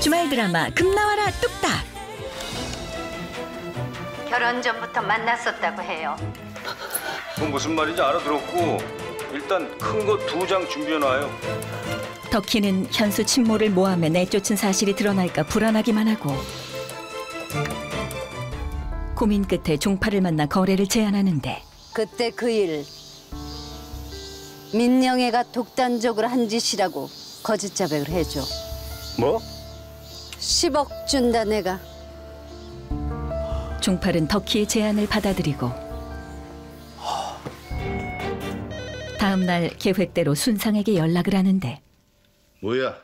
주말 드라마 금나와라 뚝딱 결혼 전부터 만났었다고 해요. 그 무슨 말인지 알아들었고 일단 큰 거 두 장 준비해놔요. 덕희는 현수 친모를 모함해 내쫓은 사실이 드러날까 불안하기만 하고 고민 끝에 종파를 만나 거래를 제안하는데 그때 그 일 민영애가 독단적으로 한 짓이라고 거짓 자백을 해줘. 뭐? 10억 준다 내가. 종팔은 덕희의 제안을 받아들이고 다음 날 계획대로 순상에게 연락을 하는데 뭐야?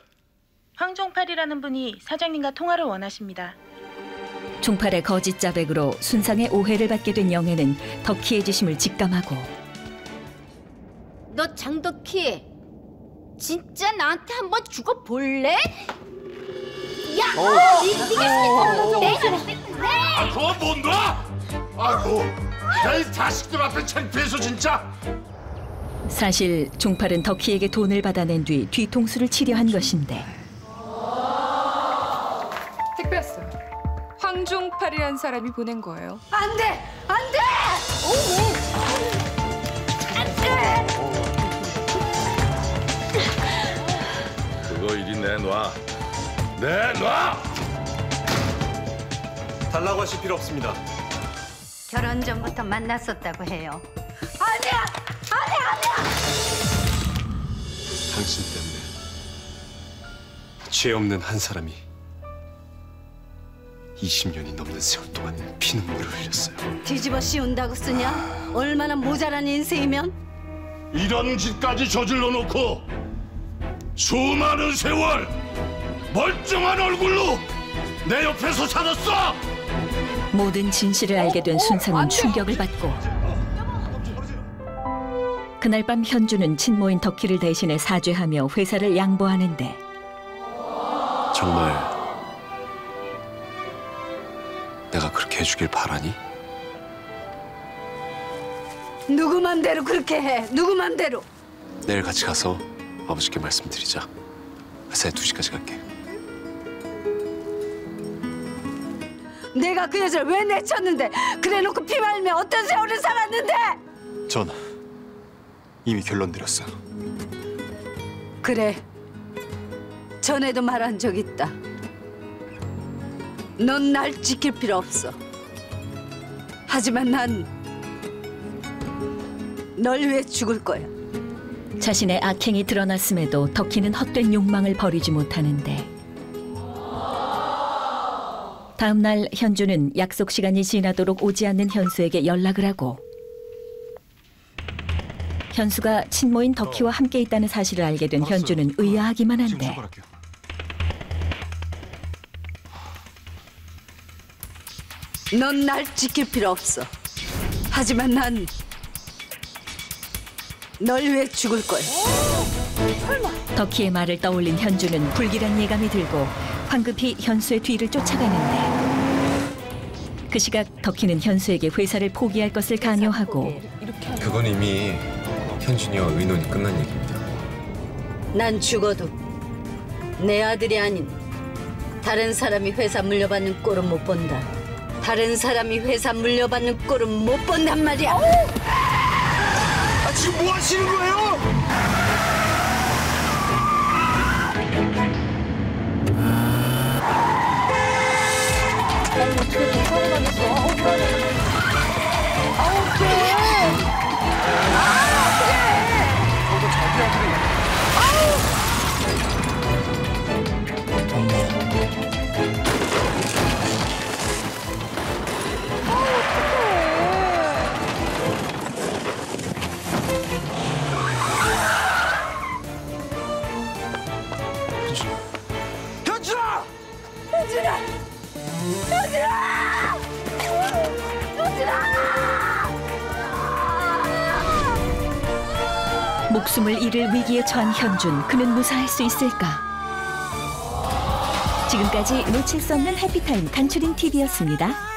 황종팔이라는 분이 사장님과 통화를 원하십니다. 종팔의 거짓 자백으로 순상의 오해를 받게 된 영애는 덕희의 지심을 직감하고 너 장덕희 진짜 나한테 한번 죽어 볼래? 야, 니, 네가 내가 그건 뭔가? 아이고, 야이 자식들 앞에 창피해서 진짜. 사실 종팔은 덕희에게 돈을 받아낸 뒤 뒤통수를 치려 한 것인데 택배 왔어요. 황종팔이라는 사람이 보낸 거예요. 안 돼! 안 돼! 내놔. 달라고 하실 필요 없습니다. 결혼 전부터 만났었다고 해요. 당신 때문에 죄 없는 한 사람이 20년이 넘는 세월 동안 피눈물을 흘렸어요. 뒤집어 씌운다고 쓰냐? 얼마나 모자란 인생이면? 이런 짓까지 저질러 놓고 수많은 세월 멀쩡한 얼굴로 내 옆에서 살았어. 모든 진실을 알게 된 순상은 충격을 받고 그날 밤 현주는 친모인 덕희를 대신해 사죄하며 회사를 양보하는데 정말 내가 그렇게 해주길 바라니? 누구 맘대로 그렇게 해. 누구 맘대로. 내일 같이 가서 아버지께 말씀드리자. 회사에 2시까지 갈게. 내가 그 여자를 왜 내쳤는데? 그래 놓고 피 말며 어떤 세월을 살았는데? 전 이미 결론 내렸어요. 그래. 전에도 말한 적 있다. 넌 날 지킬 필요 없어. 하지만 난 널 위해 죽을 거야. 자신의 악행이 드러났음에도 덕희는 헛된 욕망을 버리지 못하는데 다음 날 현주는 약속 시간이 지나도록 오지 않는 현수에게 연락을 하고 현수가 친모인 덕희와 함께 있다는 사실을 알게 된 현주는 의아하기만 지금 한데. 넌 날 지킬 필요 없어. 하지만 난 널 위해 죽을 거야 덕희의 말을 떠올린 현주는 불길한 예감이 들고 황급히 현수의 뒤를 쫓아가는데 그 시각 덕희는 현수에게 회사를 포기할 것을 강요하고 그건 이미 현준이와 의논이 끝난 얘기입니다. 난 죽어도 내 아들이 아닌 다른 사람이 회사 물려받는 꼴은 못 본다. 다른 사람이 회사 물려받는 꼴은 못 본단 말이야. 아, 지금 뭐 하시는 거예요? 목숨을 잃을 위기에 처한 현준 그는 무사할 수 있을까? 지금까지 놓칠 수 없는 해피타임 간추린 TV였습니다.